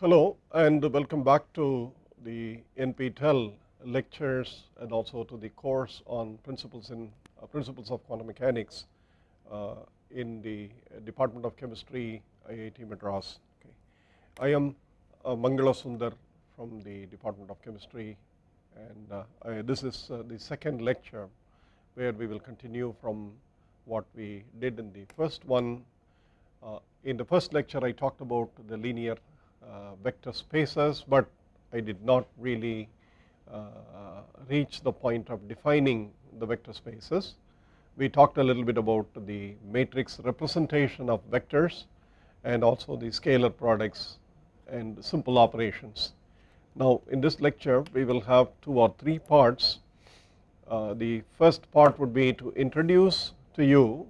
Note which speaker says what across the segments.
Speaker 1: Hello and welcome back to the NPTEL lectures and also to the course on principles in uh, principles of quantum mechanics uh, in the Department of Chemistry IIT Madras. Okay. I am uh, Mangala Sunder from the Department of Chemistry and uh, I, this is uh, the second lecture where we will continue from what we did in the first one. Uh, in the first lecture I talked about the linear vector spaces, but I did not really uh, reach the point of defining the vector spaces. We talked a little bit about the matrix representation of vectors and also the scalar products and simple operations. Now in this lecture we will have two or three parts. Uh, the first part would be to introduce to you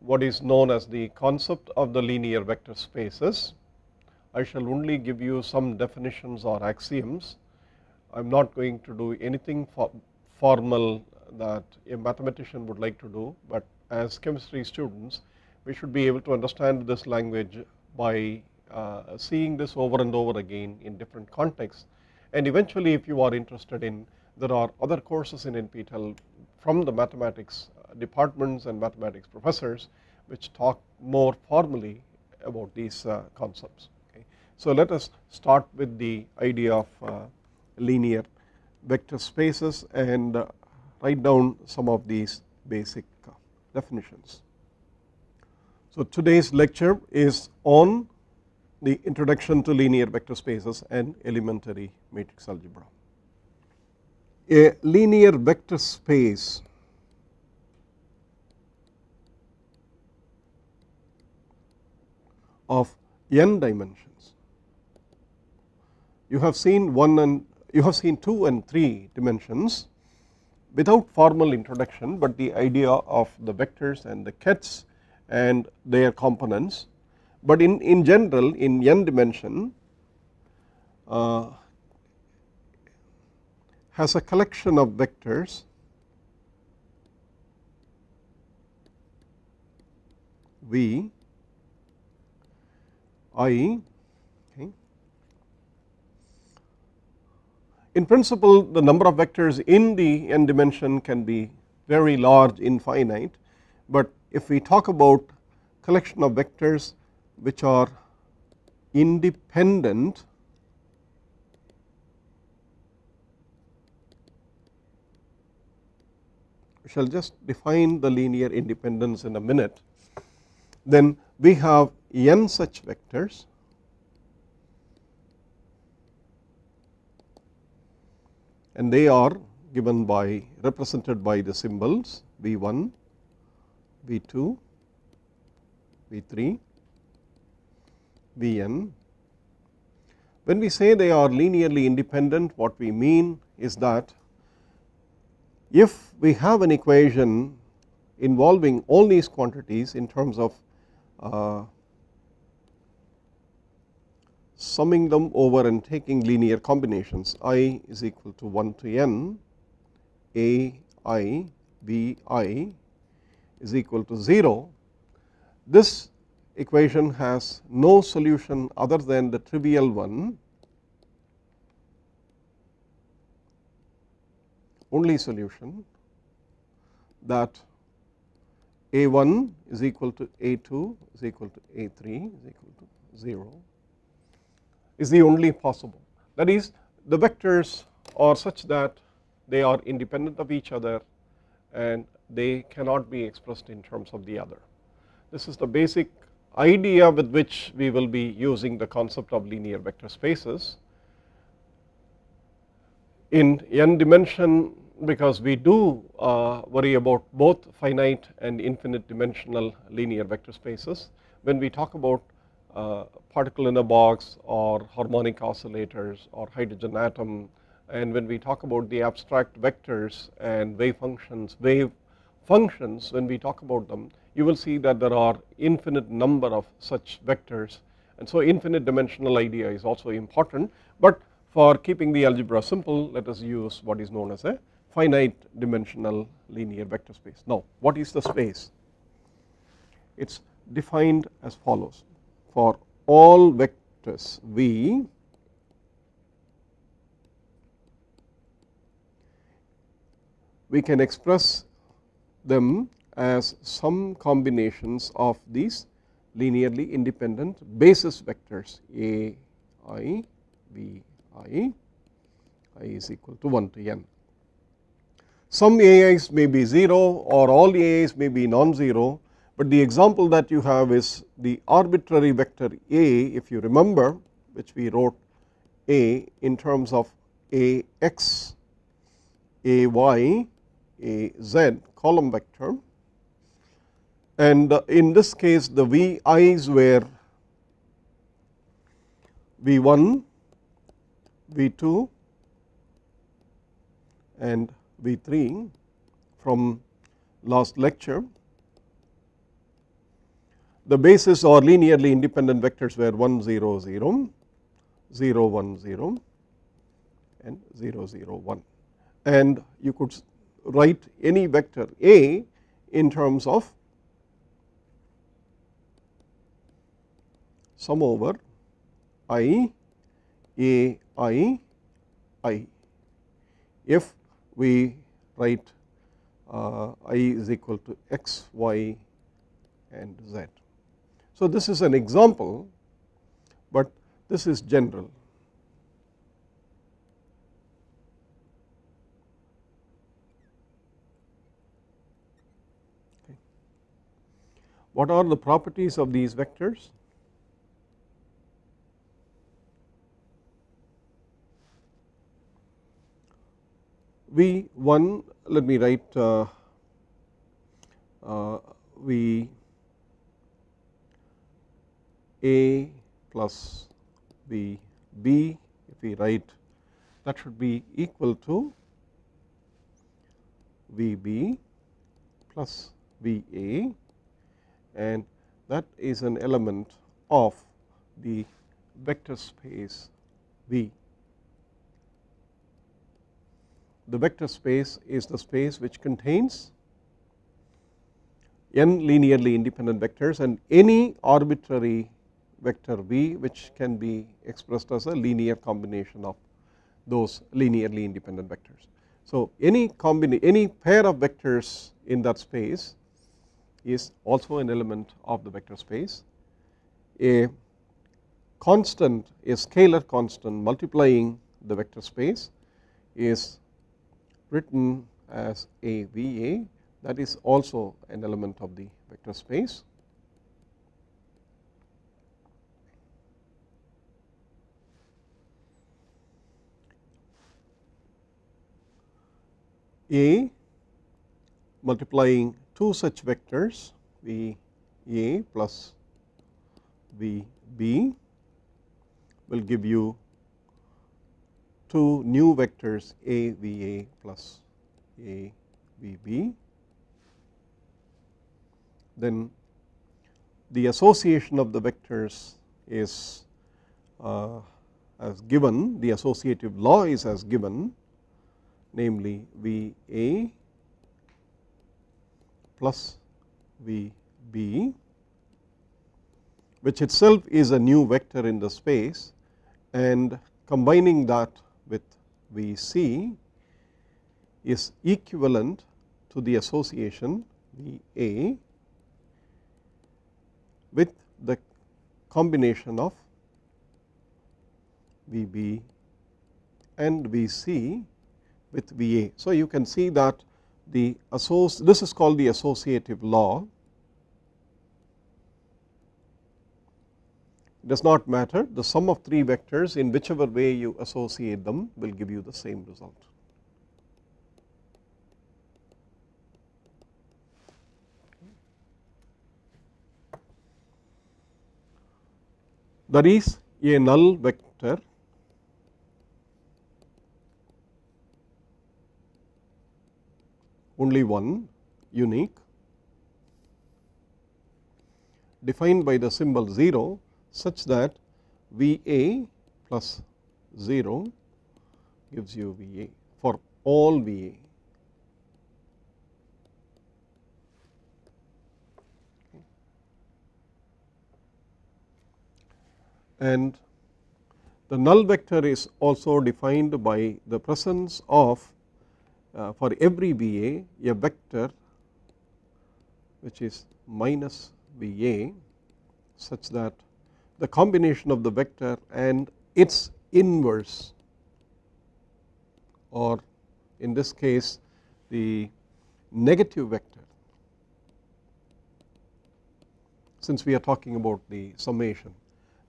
Speaker 1: what is known as the concept of the linear vector spaces I shall only give you some definitions or axioms. I am not going to do anything for formal that a mathematician would like to do, but as chemistry students we should be able to understand this language by uh, seeing this over and over again in different contexts and eventually if you are interested in there are other courses in NPTEL from the mathematics departments and mathematics professors which talk more formally about these uh, concepts. So let us start with the idea of uh, linear vector spaces and uh, write down some of these basic uh, definitions. So today's lecture is on the introduction to linear vector spaces and elementary matrix algebra. A linear vector space of n dimensions you have seen 1 and you have seen 2 and 3 dimensions without formal introduction, but the idea of the vectors and the kets and their components, but in, in general in n dimension uh, has a collection of vectors v i In principle the number of vectors in the n dimension can be very large infinite, but if we talk about collection of vectors which are independent we shall just define the linear independence in a minute then we have n such vectors and they are given by represented by the symbols V1, V2, V3, Vn. When we say they are linearly independent what we mean is that if we have an equation involving all these quantities in terms of uh, summing them over and taking linear combinations i is equal to 1 to n a i b i is equal to 0 this equation has no solution other than the trivial one. Only solution that a1 is equal to a2 is equal to a3 is equal to 0 is the only possible that is the vectors are such that they are independent of each other and they cannot be expressed in terms of the other. This is the basic idea with which we will be using the concept of linear vector spaces. In n dimension because we do uh, worry about both finite and infinite dimensional linear vector spaces. When we talk about uh, particle in a box or harmonic oscillators or hydrogen atom and when we talk about the abstract vectors and wave functions, wave functions when we talk about them you will see that there are infinite number of such vectors and so infinite dimensional idea is also important, but for keeping the algebra simple let us use what is known as a finite dimensional linear vector space. Now what is the space? It is defined as follows for all vectors V we can express them as some combinations of these linearly independent basis vectors A i V i i is equal to 1 to n. Some AIs may be 0 or all AIs may be non-zero, but the example that you have is the arbitrary vector A if you remember which we wrote A in terms of A x, A y, A z column vector and in this case the V i's were V 1, V 2 and V 3 from last lecture. The basis or linearly independent vectors were 1 0 0, 0 1 0 and 0 0 1 and you could write any vector A in terms of sum over i a i i if we write uh, i is equal to x y and z. So, this is an example, but this is general. What are the properties of these vectors? V 1 let me write uh, uh, V A plus V B. If we write that should be equal to V B plus V A. And that is an element of the vector space V. The vector space is the space which contains n linearly independent vectors and any arbitrary vector v which can be expressed as a linear combination of those linearly independent vectors. So, any any pair of vectors in that space is also an element of the vector space. A constant a scalar constant multiplying the vector space is written as a V A that is also an element of the vector space. A multiplying two such vectors V A plus V B will give you two new vectors A V A plus A V B. Then the association of the vectors is uh, as given the associative law is as given namely V A plus V B which itself is a new vector in the space and combining that with V c is equivalent to the association V a with the combination of V b and V c with V a. So, you can see that the this is called the associative law does not matter the sum of 3 vectors in whichever way you associate them will give you the same result. That is a null vector only one unique defined by the symbol 0 such that V A plus 0 gives you V A for all V A. And the null vector is also defined by the presence of Uh, for every BA a vector which is minus BA such that the combination of the vector and its inverse or in this case the negative vector since we are talking about the summation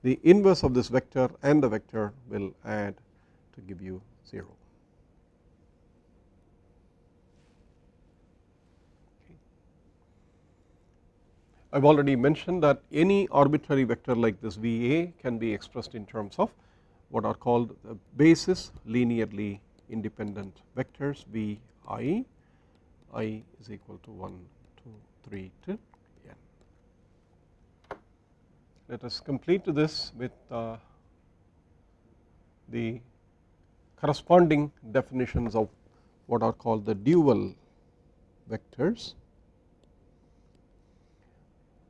Speaker 1: the inverse of this vector and the vector will add to give you 0. I have already mentioned that any arbitrary vector like this VA can be expressed in terms of what are called the basis linearly independent vectors VI, I is equal to 1, 2, 3 to n. Let us complete this with uh, the corresponding definitions of what are called the dual vectors.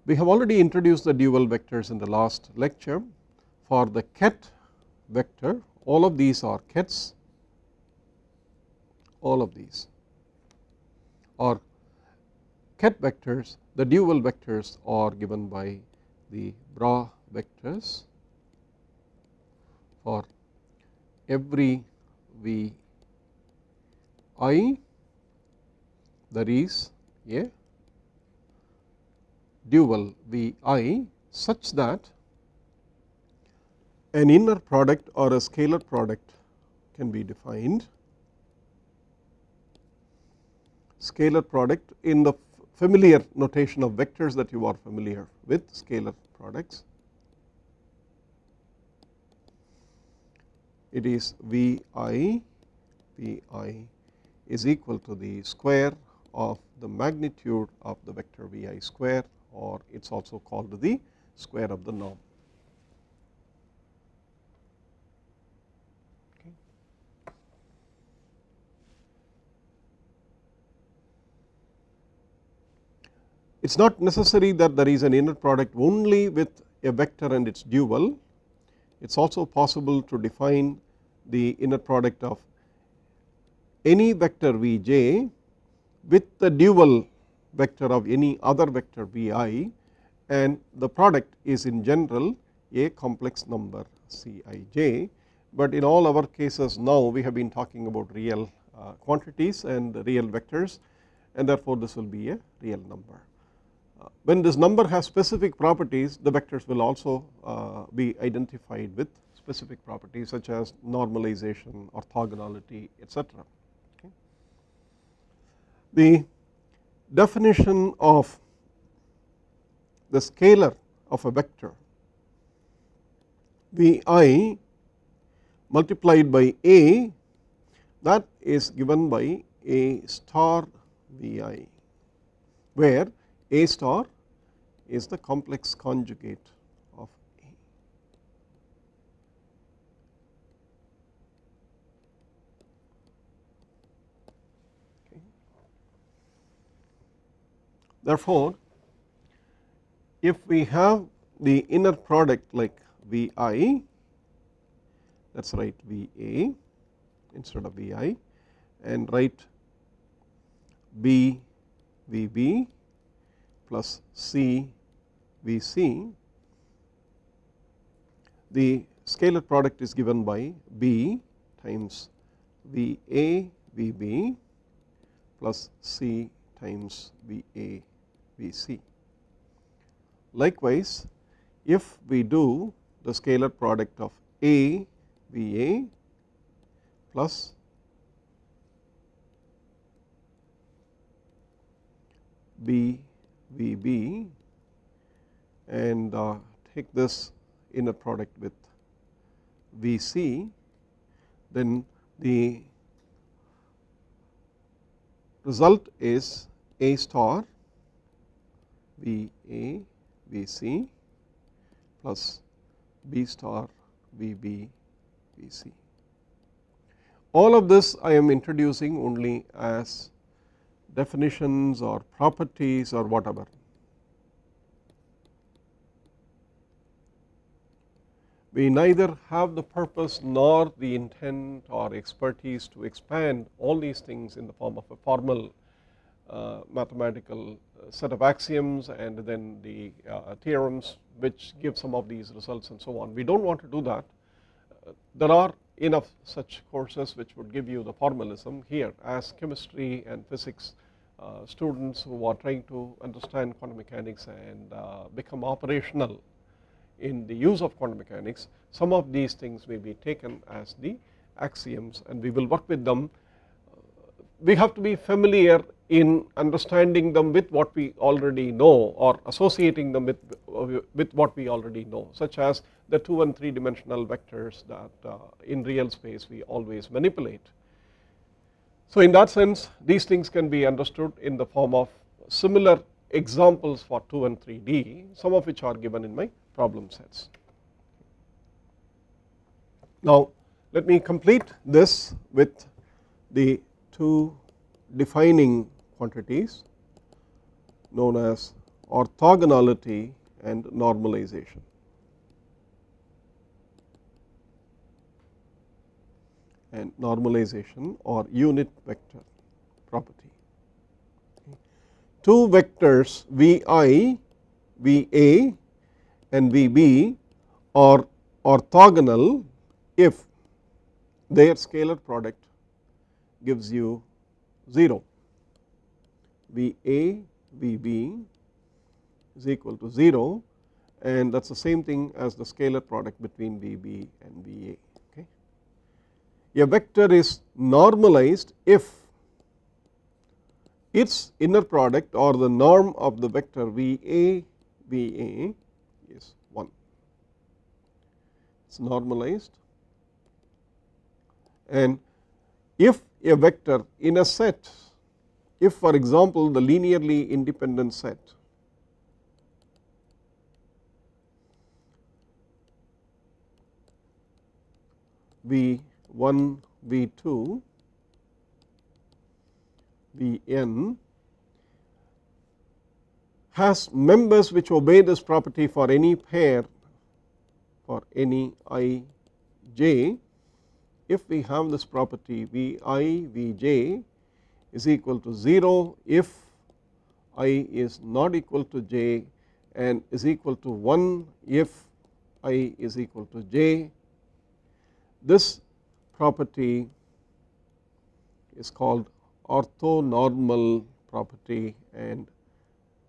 Speaker 1: We have already introduced the dual vectors in the last lecture. For the ket vector, all of these are kets, all of these are ket vectors, the dual vectors are given by the bra vectors. For every V i there is a dual V i such that an inner product or a scalar product can be defined. Scalar product in the familiar notation of vectors that you are familiar with scalar products. It is V i, V i is equal to the square of the magnitude of the vector V i square or it is also called the square of the norm. It is not necessary that there is an inner product only with a vector and its dual, it is also possible to define the inner product of any vector Vj with the dual vector of any other vector Vi and the product is in general a complex number Cij, but in all our cases now we have been talking about real uh, quantities and real vectors and therefore this will be a real number when this number has specific properties the vectors will also uh, be identified with specific properties such as normalization, orthogonality etc. Okay. The definition of the scalar of a vector Vi multiplied by A that is given by A star Vi where a star is the complex conjugate of A. Okay. Therefore, if we have the inner product like Vi that is write Va instead of Vi and write B Vb plus C V C the scalar product is given by B times V A V B plus C times V V C. Likewise, if we do the scalar product of A V A plus B VB and uh, take this inner product with VC then the result is A star VA VC plus B star VB VC. All of this I am introducing only as definitions or properties or whatever. we neither have the purpose nor the intent or expertise to expand all these things in the form of a formal mathematical set of axioms and then the uh, theorems which give some of these results and so on. We do not want to do that. Uh, there are enough such courses which would give you the formalism here as chemistry and physics uh, students who are trying to understand quantum mechanics and uh, become operational in the use of quantum mechanics. Some of these things may be taken as the axioms and we will work with them. We have to be familiar in understanding them with what we already know or associating them with, with what we already know such as the 2 and 3 dimensional vectors that uh, in real space we always manipulate. So in that sense these things can be understood in the form of similar examples for 2 and 3D some of which are given in my problem sets. Now let me complete this with the two defining quantities known as orthogonality and normalization. and normalization or unit vector property. Two vectors Vi, Va and Vb are orthogonal if their scalar product gives you 0 Va, Vb is equal to 0 and that is the same thing as the scalar product between Vb and Va. Okay. A vector is normalized if its inner product or the norm of the vector Va, Va is 1. It is normalized and if a vector in a set if for example the linearly independent set V1, V2, Vn has members which obey this property for any pair for any i j. If we have this property V i V j is equal to 0 if i is not equal to j and is equal to 1 if i is equal to j. This property is called orthonormal property and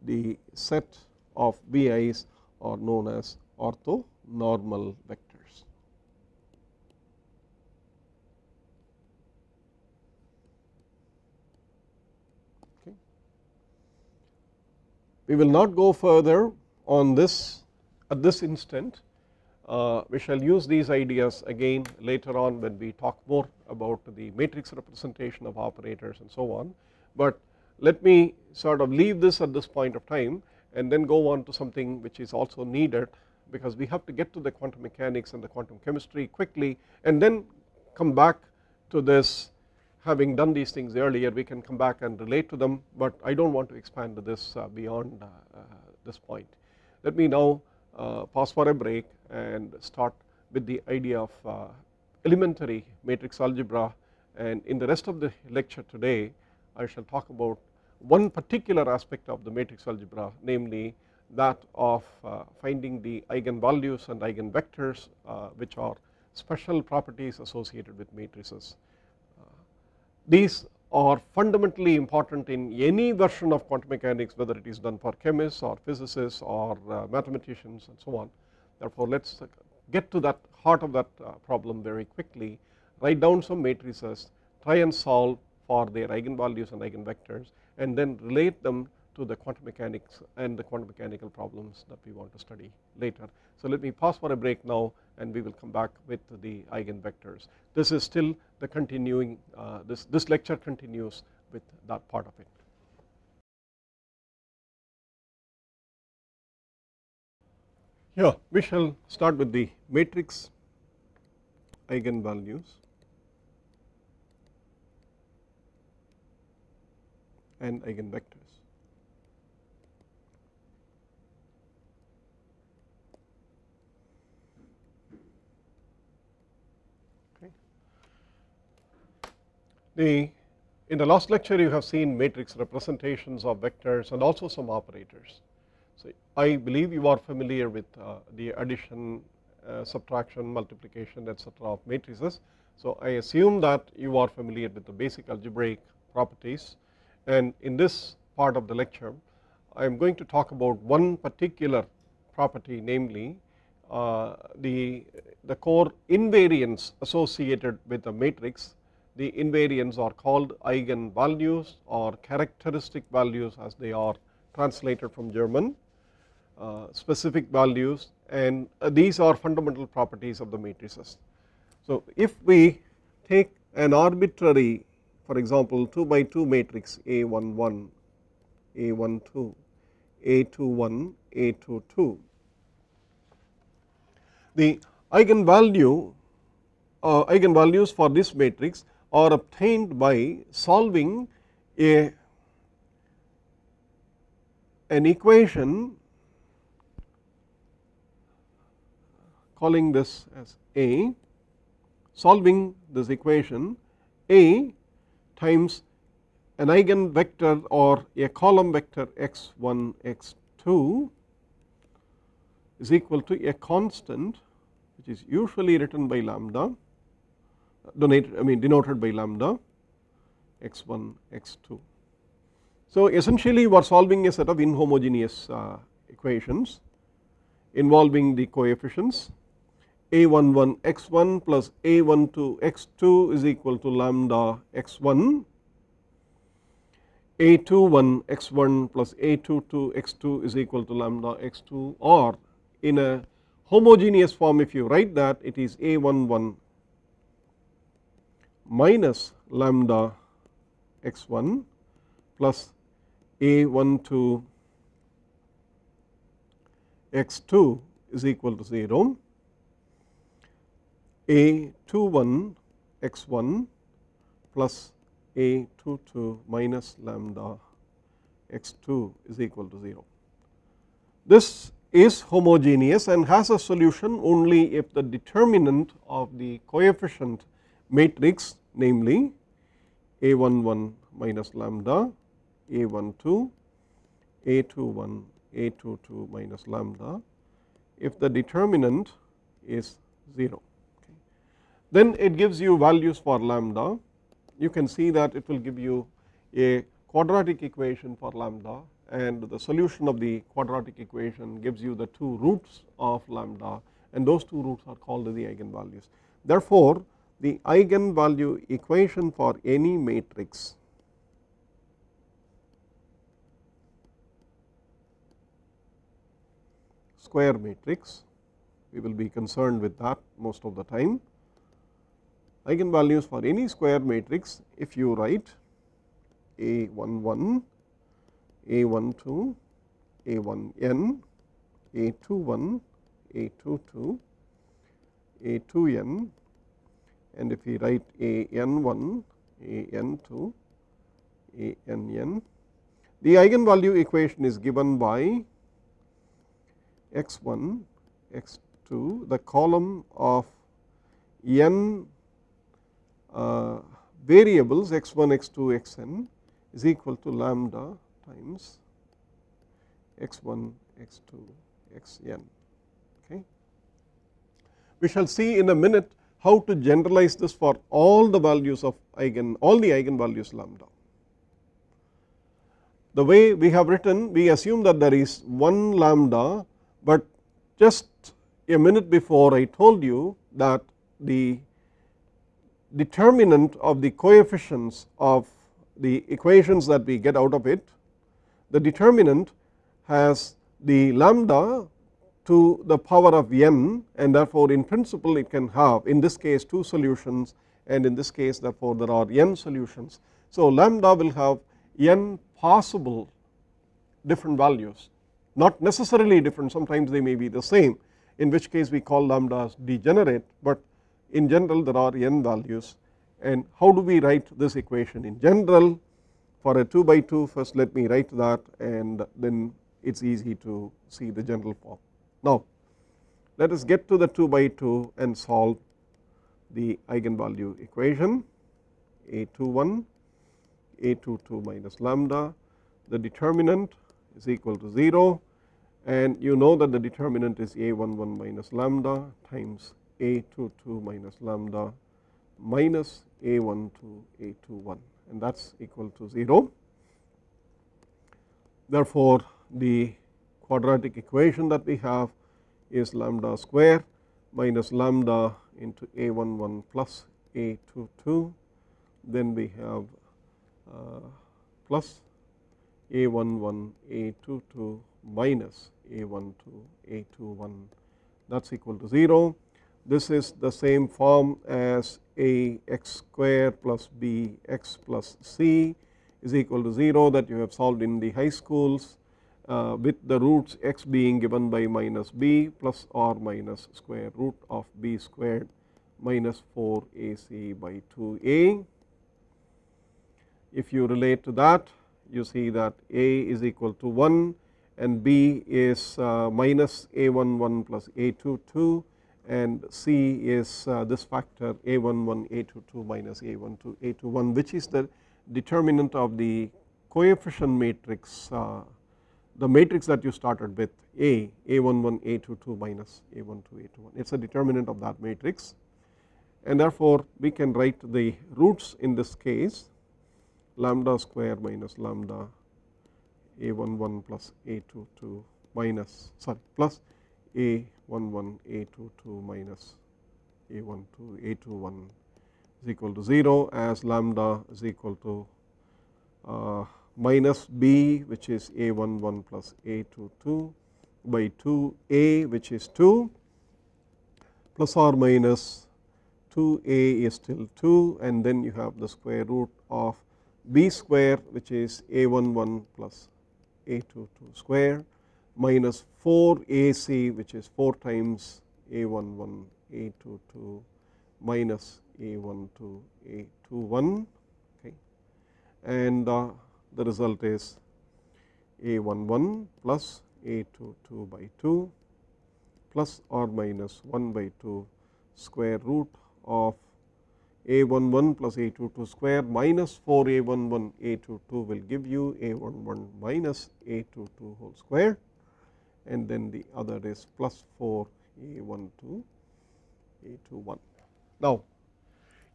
Speaker 1: the set of VI's are known as orthonormal vectors. We will not go further on this at this instant. Uh, we shall use these ideas again later on when we talk more about the matrix representation of operators and so on. But let me sort of leave this at this point of time and then go on to something which is also needed because we have to get to the quantum mechanics and the quantum chemistry quickly and then come back to this having done these things earlier we can come back and relate to them but I do not want to expand to this uh, beyond uh, uh, this point. Let me now pause for a break and start with the idea of elementary matrix algebra and in the rest of the lecture today I shall talk about one particular aspect of the matrix algebra namely that of uh, finding the eigenvalues and eigenvectors uh, which are special properties associated with matrices these are fundamentally important in any version of quantum mechanics whether it is done for chemists or physicists or uh, mathematicians and so on. Therefore, let us get to that heart of that uh, problem very quickly, write down some matrices, try and solve for their eigenvalues and eigenvectors and then relate them to the quantum mechanics and the quantum mechanical problems that we want to study later. So let me pause for a break now and we will come back with the eigenvectors. This is still the continuing, uh, this, this lecture continues with that part of it. Here we shall start with the matrix eigenvalues and eigenvectors. The in the last lecture you have seen matrix representations of vectors and also some operators. So, I believe you are familiar with uh, the addition, uh, subtraction, multiplication etc. of matrices. So, I assume that you are familiar with the basic algebraic properties and in this part of the lecture I am going to talk about one particular property namely the, the core invariants associated with a matrix the invariants are called eigenvalues or characteristic values as they are translated from German, uh, specific values and uh, these are fundamental properties of the matrices. So, if we take an arbitrary for example 2 by 2 matrix A11, A12, A21, A22, the eigenvalue uh, eigenvalues for this matrix are obtained by solving a an equation calling this as A solving this equation A times an eigenvector or a column vector x1 x2 is equal to a constant which is usually written by lambda donated I mean denoted by lambda x1 x2. So, essentially we are solving a set of inhomogeneous uh, equations involving the coefficients a11 x1 plus a12 x2 is equal to lambda x1 a21 x1 plus a22 x2 is equal to lambda x2 or in a homogeneous form if you write that it is a11 minus lambda x 1 plus a 1 to x 2 is equal to 0 a 2 1 x 1 plus a 2 2 minus lambda x 2 is equal to 0. This is homogeneous and has a solution only if the determinant of the coefficient matrix namely A11 minus lambda, A12, A21, A22 minus lambda if the determinant is 0. Okay. Then it gives you values for lambda you can see that it will give you a quadratic equation for lambda and the solution of the quadratic equation gives you the two roots of lambda and those two roots are called the eigenvalues. Therefore, the eigenvalue equation for any matrix square matrix we will be concerned with that most of the time eigenvalues for any square matrix if you write a11 a12 a1n a21 a22 a2n and if we write a n 1, a n 2, a n n, the eigenvalue equation is given by x 1, x 2, the column of n uh, variables x 1, x 2, x n is equal to lambda times x 1, x 2, x n. Okay. We shall see in a minute how to generalize this for all the values of eigen all the eigenvalues lambda. The way we have written we assume that there is one lambda, but just a minute before I told you that the determinant of the coefficients of the equations that we get out of it, the determinant has the lambda to the power of n and therefore in principle it can have in this case 2 solutions and in this case therefore there are n solutions. So lambda will have n possible different values not necessarily different sometimes they may be the same in which case we call lambdas degenerate but in general there are n values and how do we write this equation in general for a 2 by 2 first let me write that and then it is easy to see the general form. Now, let us get to the 2 by 2 and solve the eigenvalue equation. A21 A22 minus lambda. The determinant is equal to 0 and you know that the determinant is A11 minus lambda times A22 minus lambda minus A12 A21 and that is equal to 0. Therefore, the quadratic equation that we have is lambda square minus lambda into A11 plus A22 then we have uh, plus A11 A22 minus A12 A21 that is equal to 0. This is the same form as A x square plus B x plus C is equal to 0 that you have solved in the high schools uh, with the roots x being given by minus b plus or minus square root of b squared minus 4 ac by 2a. If you relate to that you see that a is equal to 1 and b is uh, minus a11 plus a22 and c is uh, this factor a11 a22 minus a12 a21 which is the determinant of the coefficient matrix uh, the matrix that you started with A, A11, A22 minus A12, A21. It is a determinant of that matrix and therefore, we can write the roots in this case lambda square minus lambda A11 plus A22 minus sorry plus A11 A22 minus A12 A21 is equal to 0 as lambda is equal to uh, minus b which is a 1 1 plus a 2 2 by 2 a which is 2 plus or minus 2 a is still 2 and then you have the square root of b square which is a 1 1 plus a 2 2 square minus 4 a c which is 4 times a 1 1 a 2 2 minus a 1 2 a 2 1 okay? And uh, the result is a 1 1 plus a 2 2 by 2 plus or minus 1 by 2 square root of a 1 1 plus a 2 2 square minus 4 a 1 1 a 2 2 will give you a 1 1 minus a 2 2 whole square and then the other is plus 4 a 1 2 a 2 1. Now,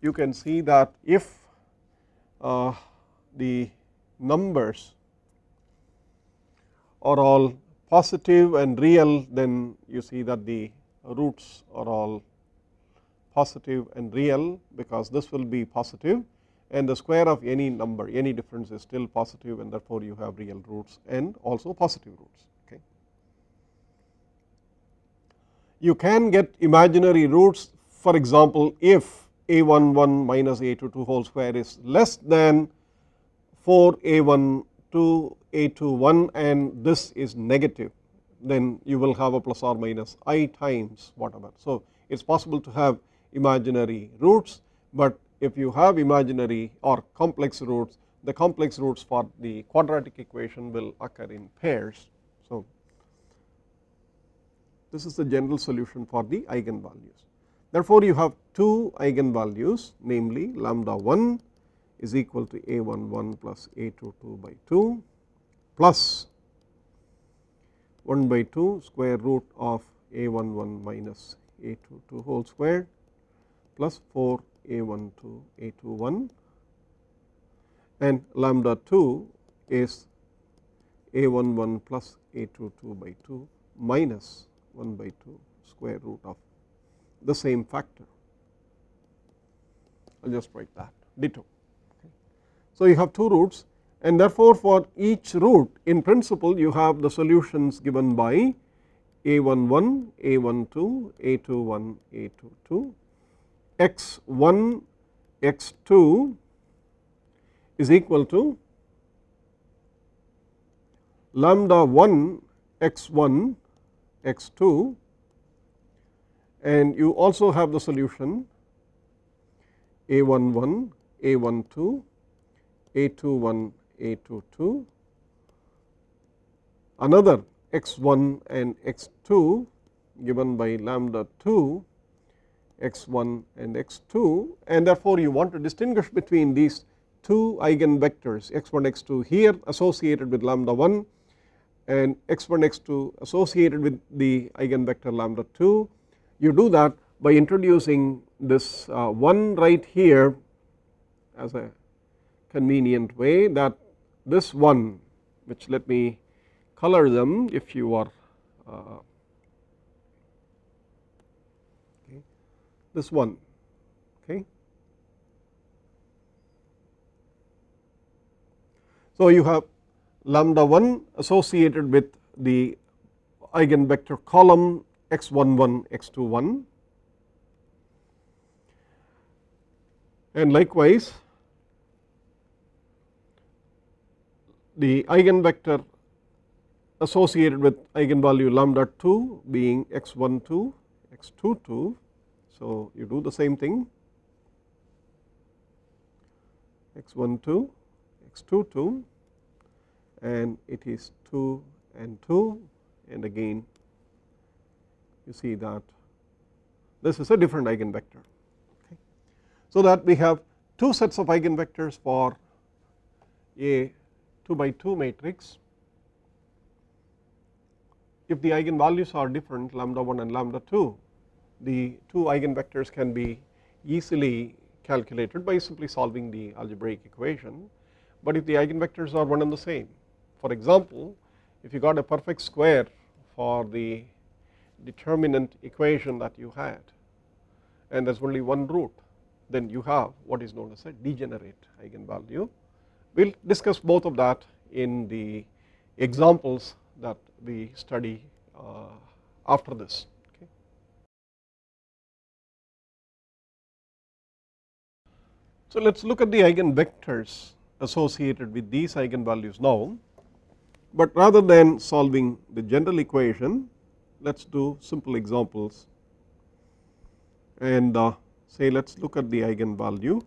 Speaker 1: you can see that if uh, the numbers are all positive and real then you see that the roots are all positive and real because this will be positive and the square of any number any difference is still positive and therefore you have real roots and also positive roots okay. You can get imaginary roots for example if a11 minus a22 whole square is less than 4 a 1 2 a 2 1 and this is negative then you will have a plus or minus i times whatever. So, it is possible to have imaginary roots, but if you have imaginary or complex roots the complex roots for the quadratic equation will occur in pairs. So, this is the general solution for the eigenvalues. Therefore, you have two eigenvalues namely lambda 1 is equal to a 1 1 plus a 2 2 by 2 plus 1 by 2 square root of a 1 1 minus a 2 2 whole square plus 4 a 1 2 a 2 1 and lambda 2 is a 1 1 plus a 2 2 by 2 minus 1 by 2 square root of the same factor. I will just write that ditto. Okay. So you have two roots and therefore for each root in principle you have the solutions given by a11, a12, a21, a22, x1, x2 is equal to lambda 1 x1 x2 and you also have the solution a11, a one two, a two one, a two two. another x1 and x2 given by lambda 2 x1 and x2 and therefore you want to distinguish between these two eigenvectors x1 x2 here associated with lambda 1 and x1 x2 associated with the eigenvector lambda 2 you do that by introducing this uh, 1 right here as a convenient way that this one which let me color them if you are uh, okay, this one okay. So you have lambda 1 associated with the eigenvector column x11 x21 and likewise the eigenvector associated with eigenvalue lambda 2 being x12 x22 so you do the same thing. x12 x22 and it is 2 and 2 and again you see that this is a different eigenvector. Okay. So that we have two sets of eigenvectors for a 2 by 2 matrix. If the eigenvalues are different lambda 1 and lambda 2 the two eigenvectors can be easily calculated by simply solving the algebraic equation. But if the eigenvectors are one and the same for example, if you got a perfect square for the determinant equation that you had and there is only one root then you have what is known as a degenerate eigenvalue. We will discuss both of that in the examples that we study uh, after this. Okay. So let us look at the eigenvectors associated with these eigenvalues now but rather than solving the general equation let us do simple examples. And uh, say let us look at the eigenvalue.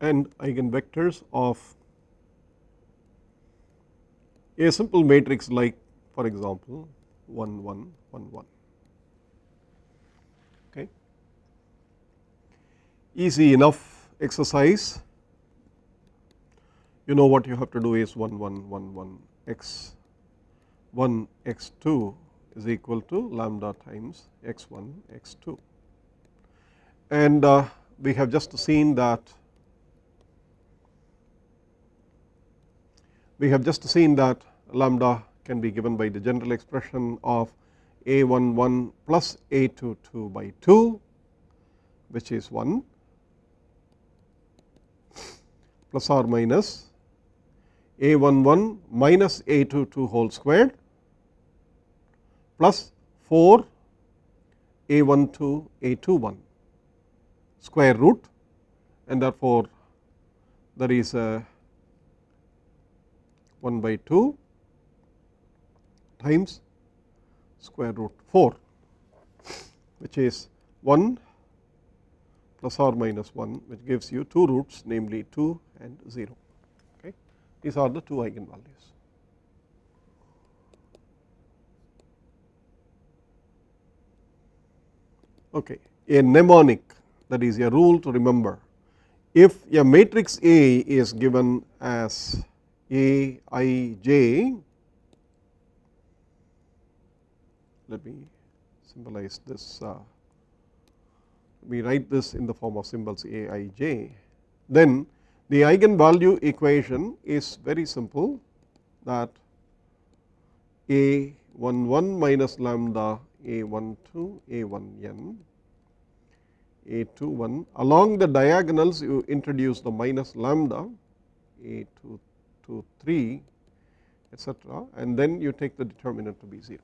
Speaker 1: And eigenvectors of a simple matrix like for example 1 1 1 1 okay? Easy enough exercise you know what you have to do is 1 1 1 1 x 1 x 2 is equal to lambda times x 1 x 2 and uh, we have just seen that we have just seen that lambda can be given by the general expression of a 1 1 plus a 2 2 by 2 which is 1 plus or minus a 1 1 minus a 2 2 whole squared plus 4 a 1 2 a 2 1 square root and therefore there is a 1 by 2 times square root 4 which is 1 plus or minus 1 which gives you 2 roots namely 2 and 0. These are the two eigenvalues. Okay. A mnemonic that is a rule to remember. If a matrix A is given as A i j, let me symbolize this, uh, we write this in the form of symbols A i j, then the eigenvalue equation is very simple that a 1 1 minus lambda a 1 2 a 1 n a 2 1 along the diagonals you introduce the minus lambda a 2 2 3 etc., and then you take the determinant to be 0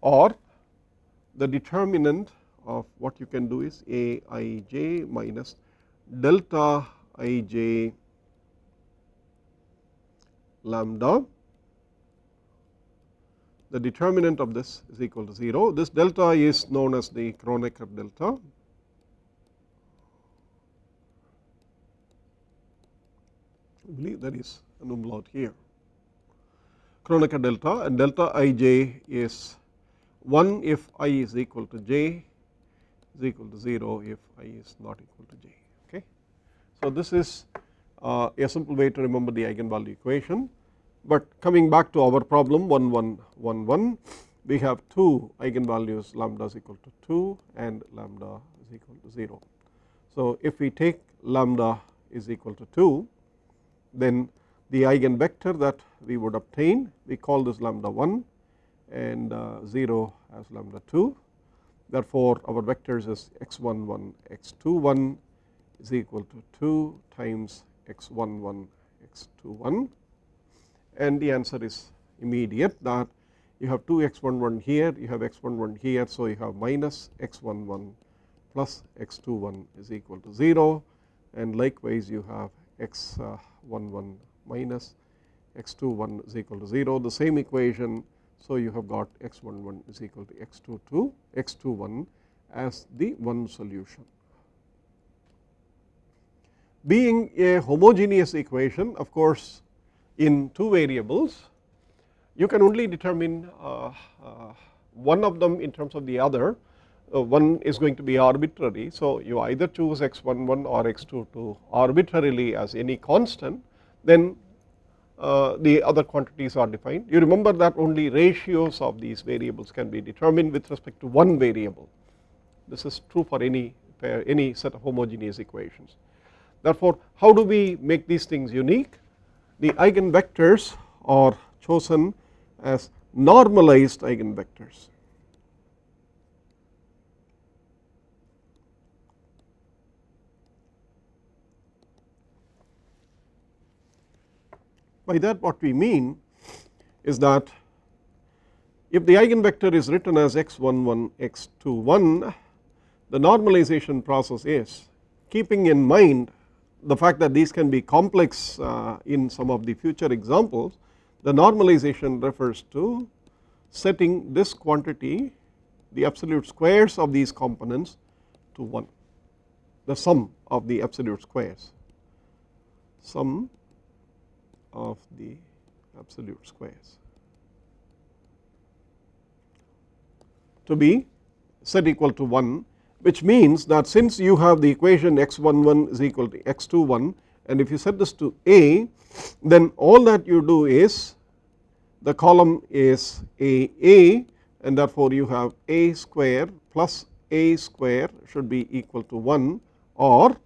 Speaker 1: or the determinant of what you can do is a i j minus delta i j lambda the determinant of this is equal to 0. This delta is known as the Kronecker delta. I believe there is an umlaut here. Kronecker delta and delta ij is 1 if i is equal to j is equal to 0 if i is not equal to j. So this is uh, a simple way to remember the eigenvalue equation but coming back to our problem 1 1 1 1 we have two eigenvalues lambda is equal to 2 and lambda is equal to 0. So if we take lambda is equal to 2 then the eigenvector that we would obtain we call this lambda 1 and uh, 0 as lambda 2 therefore our vectors is x11 x21 is equal to 2 times x11 x21 and the answer is immediate that you have 2 x11 here you have x11 here so you have minus x11 plus x21 is equal to 0 and likewise you have x11 minus x21 is equal to 0 the same equation. So you have got x11 is equal to x22 x21 as the one solution being a homogeneous equation of course in two variables you can only determine uh, uh, one of them in terms of the other uh, one is going to be arbitrary. So, you either choose x11 or x22 arbitrarily as any constant then uh, the other quantities are defined. You remember that only ratios of these variables can be determined with respect to one variable. This is true for any pair, any set of homogeneous equations. Therefore, how do we make these things unique? The eigenvectors are chosen as normalized eigenvectors. By that what we mean is that if the eigenvector is written as x11 x21 the normalization process is keeping in mind the fact that these can be complex uh, in some of the future examples the normalization refers to setting this quantity the absolute squares of these components to 1 the sum of the absolute squares. Sum of the absolute squares. To be set equal to 1 which means that since you have the equation x11 is equal to x21 and if you set this to a then all that you do is the column is a a and therefore you have a square plus a square should be equal to 1 or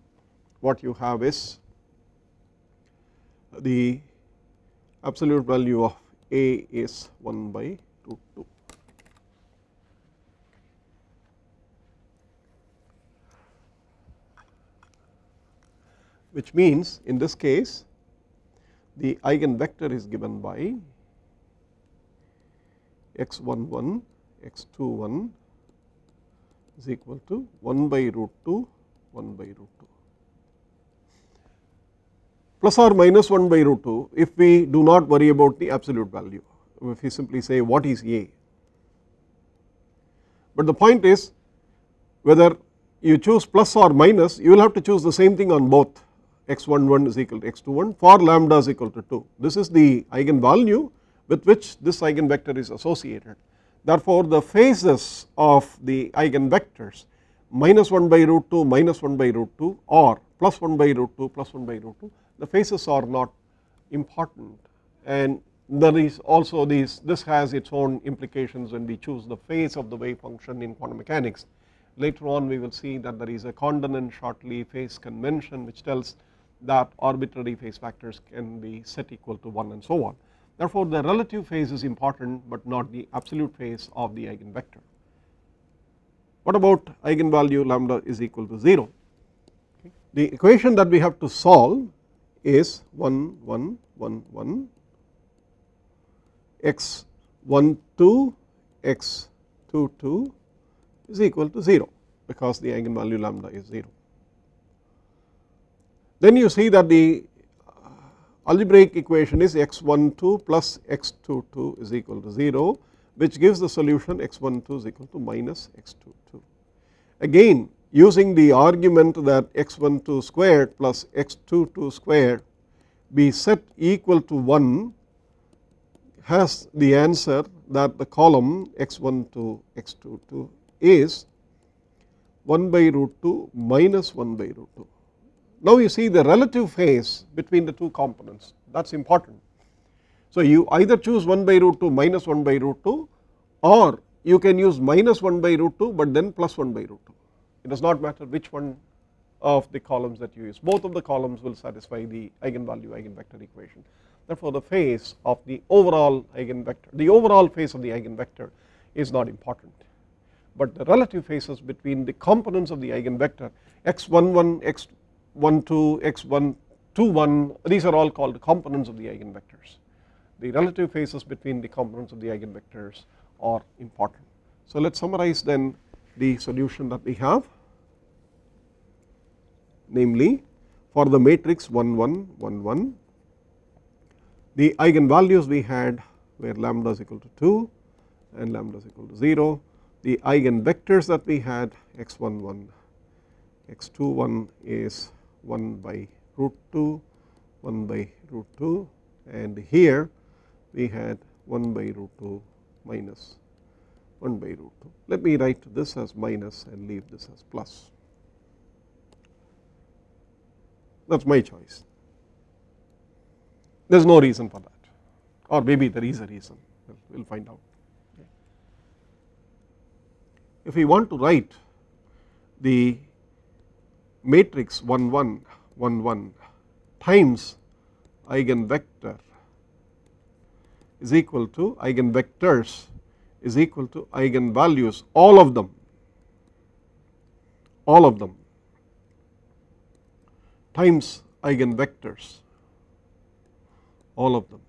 Speaker 1: what you have is the absolute value of a is 1 by root 2. Which means in this case the eigenvector is given by x11 x21 is equal to 1 by root 2 1 by root 2 plus or minus 1 by root 2 if we do not worry about the absolute value if we simply say what is A. But the point is whether you choose plus or minus you will have to choose the same thing on both x11 is equal to x21 for lambda is equal to 2 this is the eigenvalue with which this eigenvector is associated. Therefore, the phases of the eigenvectors minus 1 by root 2 minus 1 by root 2 or plus 1 by root 2 plus 1 by root 2 the phases are not important and there is also these this has its own implications when we choose the phase of the wave function in quantum mechanics. Later on we will see that there is a Condon-Shortley phase convention which tells that arbitrary phase factors can be set equal to 1 and so on. Therefore, the relative phase is important but not the absolute phase of the eigenvector. What about eigenvalue lambda is equal to 0? The equation that we have to solve is 1 1 1 1 x 1 2 x 2 2 is equal to 0 because the eigenvalue lambda is 0. Then you see that the uh, algebraic equation is x 1 2 plus x 2 2 is equal to 0 which gives the solution x 1 2 is equal to minus x 2 2. Again using the argument that x12 squared plus x22 squared be set equal to 1 has the answer that the column x1 to x2 to is 1 by root 2 minus 1 by root 2. Now you see the relative phase between the two components that is important. So you either choose 1 by root 2 minus 1 by root 2 or you can use minus 1 by root 2 but then plus 1 by root 2. It does not matter which one of the columns that you use both of the columns will satisfy the eigenvalue eigenvector equation. Therefore the phase of the overall eigenvector the overall phase of the eigenvector is not important but the relative phases between the components of the eigenvector x11 x 1 2 x 1 2 1 these are all called components of the eigenvectors. The relative phases between the components of the eigenvectors are important. So let us summarize then the solution that we have namely for the matrix 1 1 1 1 the eigenvalues we had were lambda is equal to 2 and lambda is equal to 0 the eigenvectors that we had x 1 1 x 2 1 is 1 by root 2 1 by root 2 and here we had 1 by root 2 minus 1 by root 2. Let me write this as minus and leave this as plus that is my choice there is no reason for that or maybe there is a reason we will find out. If we want to write the matrix 1 1 1 1 times eigenvector is equal to eigenvectors is equal to eigenvalues all of them all of them times eigenvectors all of them.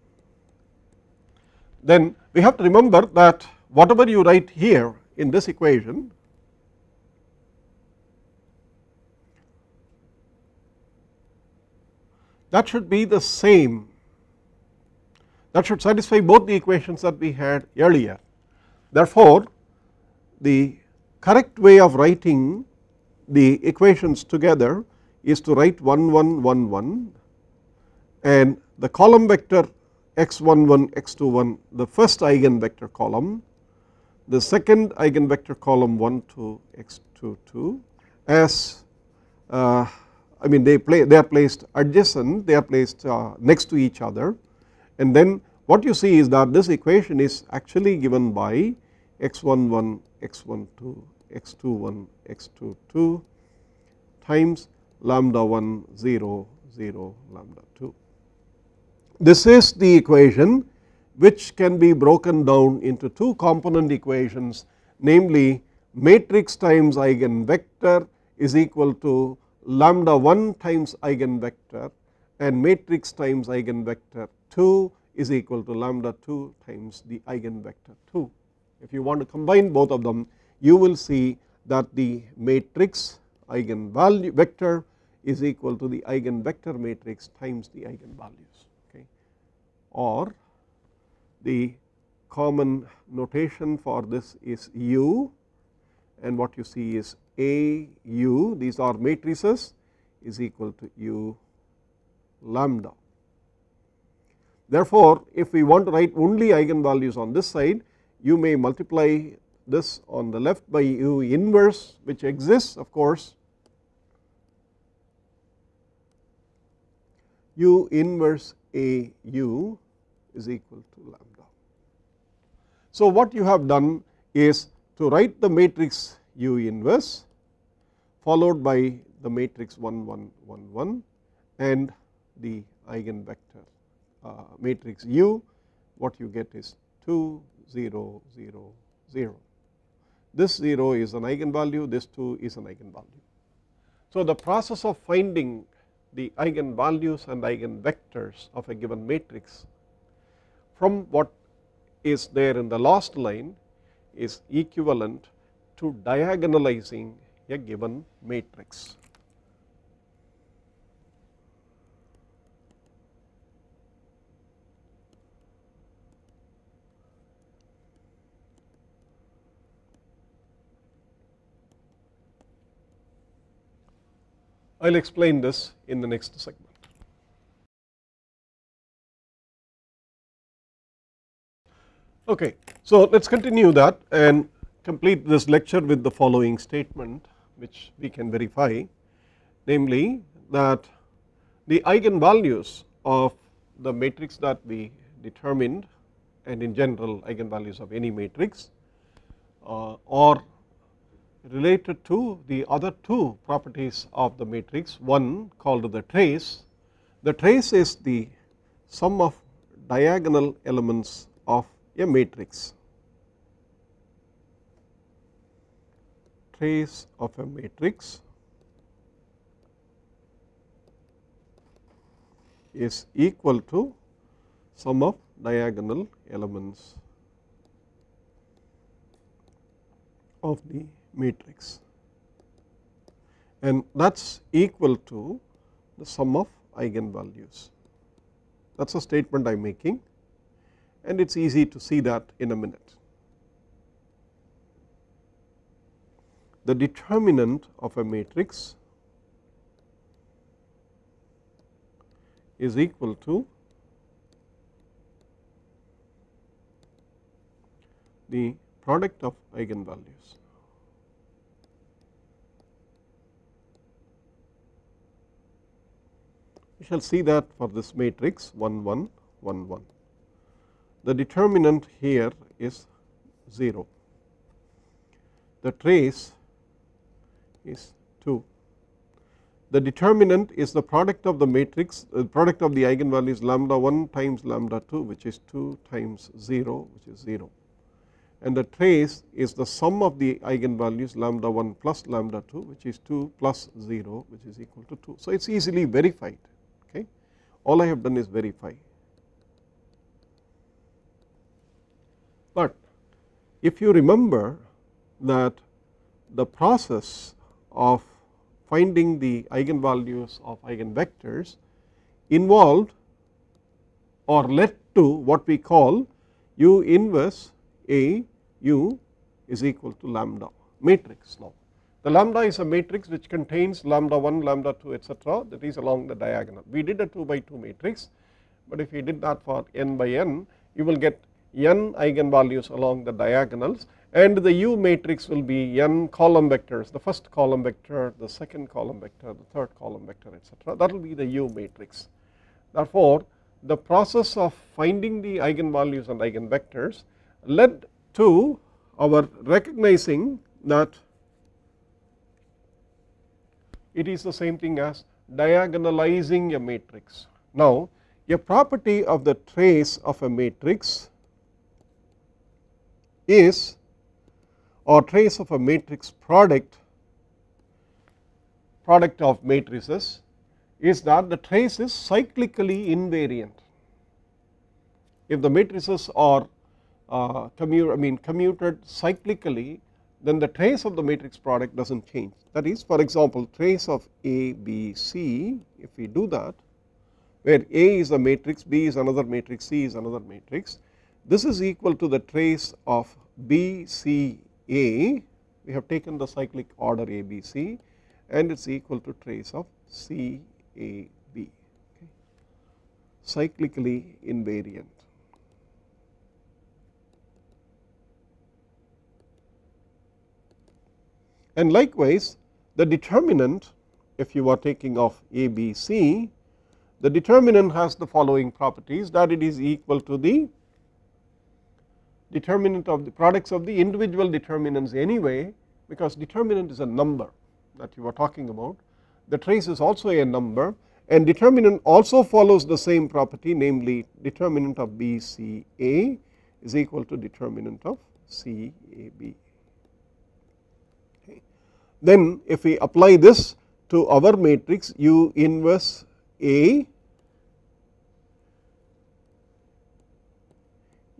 Speaker 1: Then we have to remember that whatever you write here in this equation that should be the same that should satisfy both the equations that we had earlier. Therefore, the correct way of writing the equations together is to write 1 1 1 1 and the column vector x11 x 2 1 the first eigenvector column the second eigenvector column 1 to x22 as uh, I mean they play they are placed adjacent they are placed uh, next to each other and then what you see is that this equation is actually given by x11 x12 x21 x22 times lambda 1 0 0 lambda 2. This is the equation which can be broken down into two component equations namely matrix times eigenvector is equal to lambda 1 times eigenvector and matrix times eigenvector 2 is equal to lambda 2 times the eigenvector 2. If you want to combine both of them you will see that the matrix eigenvalue vector is equal to the eigenvector matrix times the eigenvalues okay or the common notation for this is u and what you see is a u these are matrices is equal to u lambda. Therefore, if we want to write only eigenvalues on this side you may multiply this on the left by u inverse which exists of course u inverse a u is equal to lambda. So what you have done is to write the matrix u inverse followed by the matrix 1 1 1 1 and the eigenvector uh, matrix u what you get is 2 0 0 0 this 0 is an eigenvalue this 2 is an eigenvalue. So the process of finding the eigenvalues and eigenvectors of a given matrix from what is there in the last line is equivalent to diagonalizing a given matrix. I will explain this in the next segment. Okay, so let us continue that and complete this lecture with the following statement which we can verify namely that the eigenvalues of the matrix that we determined and in general eigenvalues of any matrix uh, are related to the other two properties of the matrix one called the trace. The trace is the sum of diagonal elements of a matrix trace of a matrix is equal to sum of diagonal elements of the matrix and that is equal to the sum of eigenvalues. That is a statement I am making and it is easy to see that in a minute. The determinant of a matrix is equal to the product of eigenvalues. We shall see that for this matrix 1 1 1 1 the determinant here is 0 the trace is 2 the determinant is the product of the matrix the product of the eigenvalues lambda 1 times lambda 2 which is 2 times 0 which is 0 and the trace is the sum of the eigenvalues lambda 1 plus lambda 2 which is 2 plus 0 which is equal to 2. So, it is easily verified okay? All I have done is verify. But if you remember that the process of finding the eigenvalues of eigenvectors involved or led to what we call u inverse A u is equal to lambda matrix now. The lambda is a matrix which contains lambda 1, lambda 2 etc that is along the diagonal. We did a 2 by 2 matrix, but if we did that for n by n you will get n eigenvalues along the diagonals and the U matrix will be n column vectors the first column vector, the second column vector, the third column vector etc. that will be the U matrix. Therefore, the process of finding the eigenvalues and eigenvectors led to our recognizing that it is the same thing as diagonalizing a matrix. Now, a property of the trace of a matrix is or trace of a matrix product product of matrices is that the trace is cyclically invariant. If the matrices are uh, commute I mean commuted cyclically then the trace of the matrix product does not change that is for example trace of A B C if we do that where A is a matrix B is another matrix C is another matrix this is equal to the trace of B C A we have taken the cyclic order A B C and it is equal to trace of C A B okay. cyclically invariant. And likewise the determinant if you are taking of A B C the determinant has the following properties that it is equal to the determinant of the products of the individual determinants anyway because determinant is a number that you are talking about. The trace is also a number and determinant also follows the same property namely determinant of BCA is equal to determinant of CAB. Okay. Then if we apply this to our matrix U inverse A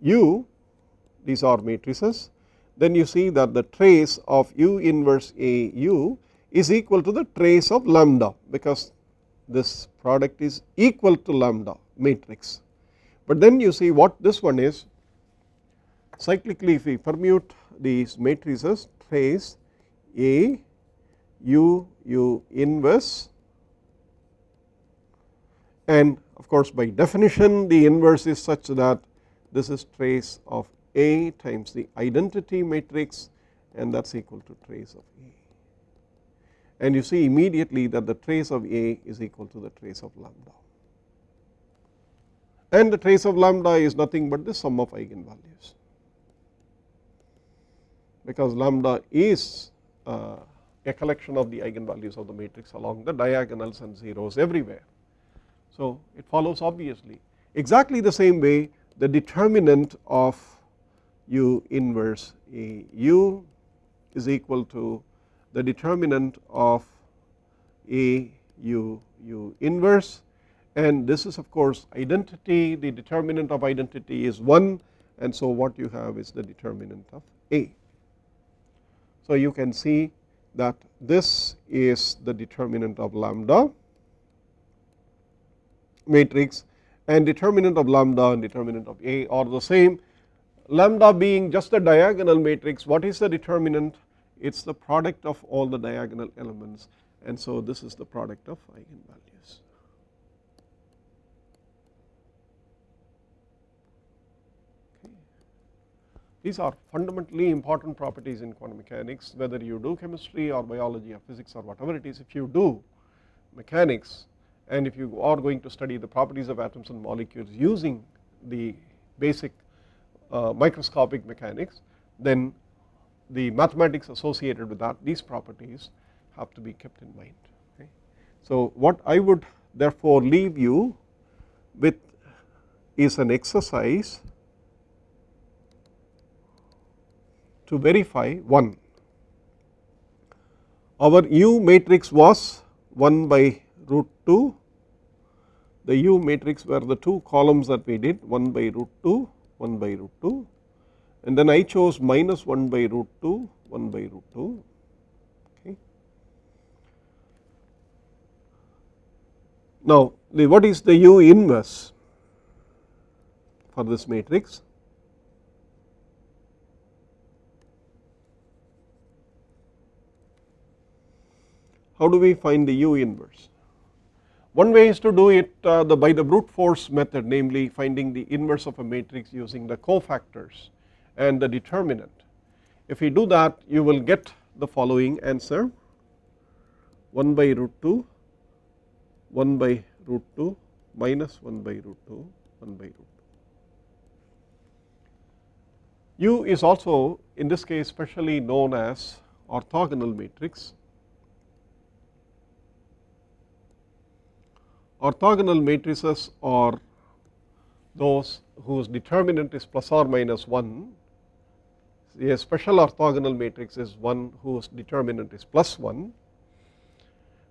Speaker 1: U these are matrices then you see that the trace of u inverse A u is equal to the trace of lambda because this product is equal to lambda matrix. But then you see what this one is cyclically if we permute these matrices trace A u u inverse and of course by definition the inverse is such that this is trace of A times the identity matrix and that is equal to trace of A. And you see immediately that the trace of A is equal to the trace of lambda and the trace of lambda is nothing but the sum of eigenvalues because lambda is uh, a collection of the eigenvalues of the matrix along the diagonals and zeros everywhere. So, it follows obviously exactly the same way the determinant of u inverse a u is equal to the determinant of a u u inverse. And this is of course identity. The determinant of identity is 1 and so what you have is the determinant of A. So you can see that this is the determinant of lambda matrix. And determinant of lambda and determinant of A are the same lambda being just a diagonal matrix what is the determinant? It is the product of all the diagonal elements. And so this is the product of eigenvalue. These are fundamentally important properties in quantum mechanics whether you do chemistry or biology or physics or whatever it is. If you do mechanics and if you are going to study the properties of atoms and molecules using the basic Uh, microscopic mechanics then the mathematics associated with that these properties have to be kept in mind. Okay. So what I would therefore leave you with is an exercise to verify 1. Our U matrix was 1 by root 2, the U matrix were the two columns that we did 1 by root 2, 1 by root 2 and then I chose minus 1 by root 2, 1 by root 2. Okay. Now, the what is the U inverse for this matrix? How do we find the U inverse? One way is to do it uh, the by the brute force method namely finding the inverse of a matrix using the cofactors and the determinant. If we do that you will get the following answer 1 by root 2, 1 by root 2 minus 1 by root 2, 1 by root 2. U is also in this case specially known as orthogonal matrix orthogonal matrices are those whose determinant is plus or minus 1 a special orthogonal matrix is one whose determinant is plus 1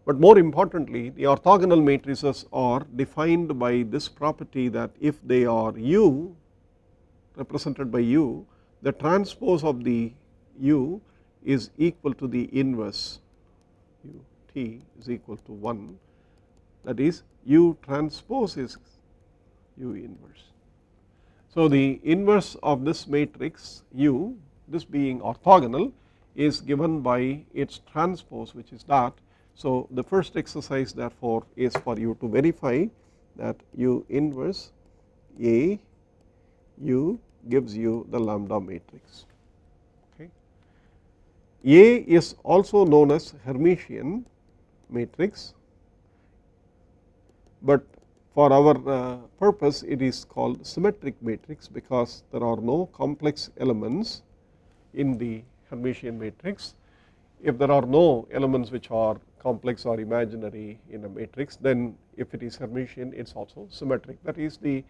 Speaker 1: but more importantly the orthogonal matrices are defined by this property that if they are U represented by U the transpose of the U is equal to the inverse. U t is equal to 1 that is U transpose is U inverse. So the inverse of this matrix U this being orthogonal is given by its transpose which is that. So the first exercise therefore is for you to verify that U inverse A U gives you the lambda matrix. Okay. A is also known as Hermitian matrix but for our uh, purpose it is called symmetric matrix because there are no complex elements in the Hermitian matrix. If there are no elements which are complex or imaginary in a matrix then if it is Hermitian it is also symmetric. That is the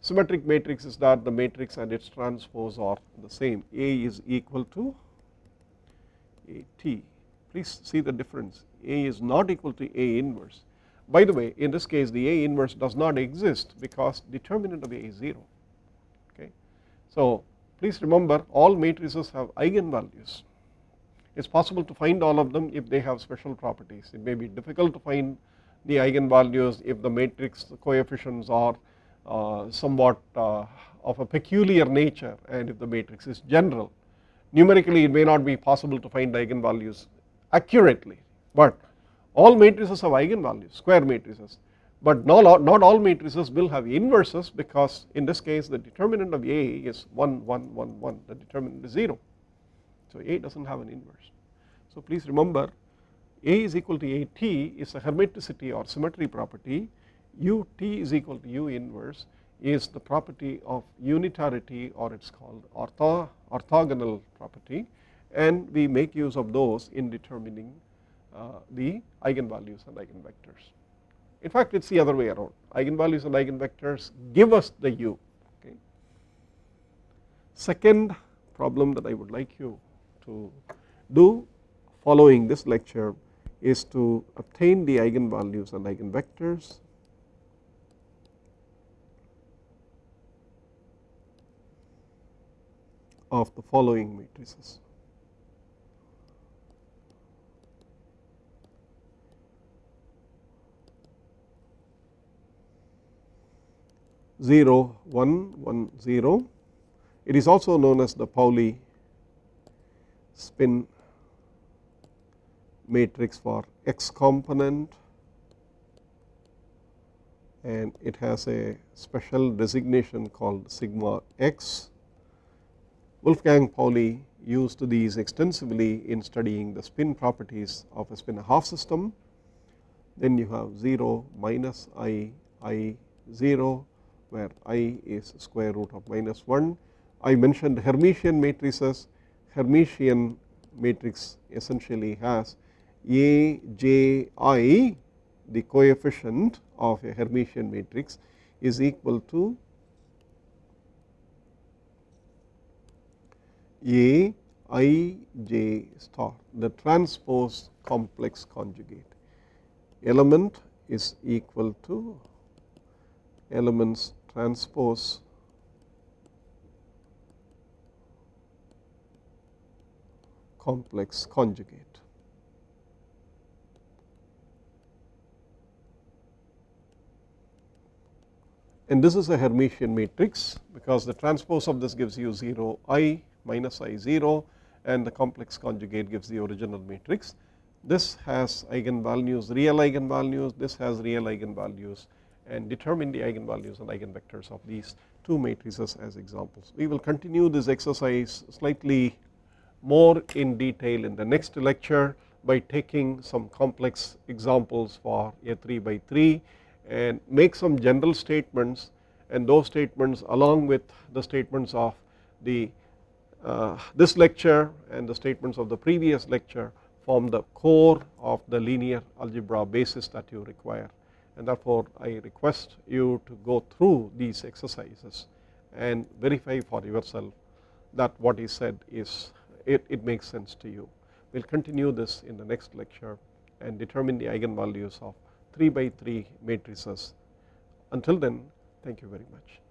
Speaker 1: symmetric matrix is that the matrix and its transpose are the same. A is equal to A t. Please see the difference. A is not equal to A inverse by the way in this case the A inverse does not exist because determinant of A is 0 okay. So please remember all matrices have eigenvalues. It is possible to find all of them if they have special properties. It may be difficult to find the eigenvalues if the matrix coefficients are uh, somewhat uh, of a peculiar nature and if the matrix is general. Numerically it may not be possible to find eigenvalues accurately but all matrices have eigenvalues square matrices. But not all, not all matrices will have inverses because in this case the determinant of A is 1 1 1 1 the determinant is 0 so A does not have an inverse. So please remember A is equal to AT is a hermiticity or symmetry property. UT is equal to U inverse is the property of unitarity or it is called ortho, orthogonal property. And we make use of those in determining Uh, the eigenvalues and eigenvectors. In fact it is the other way around eigenvalues and eigenvectors give us the u okay. Second problem that I would like you to do following this lecture is to obtain the eigenvalues and eigenvectors of the following matrices. 0 1 1 0. It is also known as the Pauli spin matrix for x component and it has a special designation called sigma x. Wolfgang Pauli used these extensively in studying the spin properties of a spin half system. Then you have 0 minus i i 0 where i is square root of minus 1. I mentioned Hermitian matrices, Hermitian matrix essentially has a j i the coefficient of a Hermitian matrix is equal to a i j star the transpose complex conjugate element is equal to elements transpose complex conjugate. And this is a Hermitian matrix because the transpose of this gives you 0 i minus i 0 and the complex conjugate gives the original matrix. This has eigenvalues real eigenvalues this has real eigenvalues and determine the eigenvalues and eigenvectors of these two matrices as examples. We will continue this exercise slightly more in detail in the next lecture by taking some complex examples for a 3 by 3 and make some general statements and those statements along with the statements of the uh, this lecture and the statements of the previous lecture form the core of the linear algebra basis that you require and therefore I request you to go through these exercises and verify for yourself that what is said is it, it makes sense to you. We will continue this in the next lecture and determine the eigenvalues of 3 by 3 matrices. Until then thank you very much.